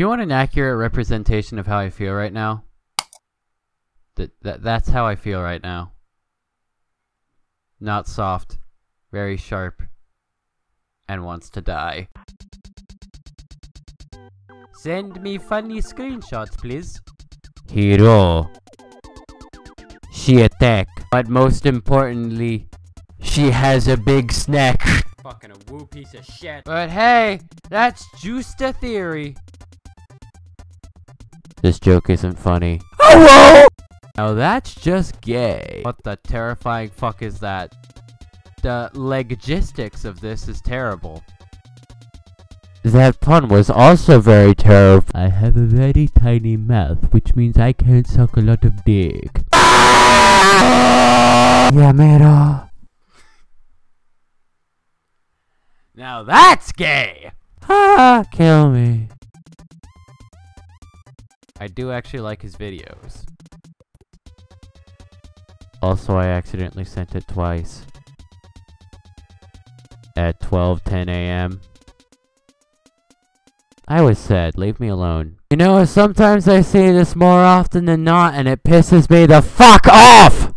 you want an accurate representation of how I feel right now, that, that that's how I feel right now. Not soft, very sharp, and wants to die. Send me funny screenshots, please. Hero. She attack. But most importantly, she has a big snack. Fucking a woo piece of shit. But hey, that's just a theory. This joke isn't funny. Hello! Now that's just gay. What the terrifying fuck is that? The logistics of this is terrible. That pun was also very terrible. I have a very tiny mouth, which means I can't suck a lot of dick. yeah, man. Now that's gay! Ah, kill me. I do actually like his videos. Also, I accidentally sent it twice. At 12:10 a.m. I was sad, leave me alone. You know, sometimes I see this more often than not, and it pisses me the fuck off!